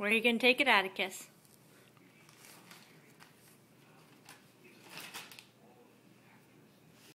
Where are you going to take it, Atticus?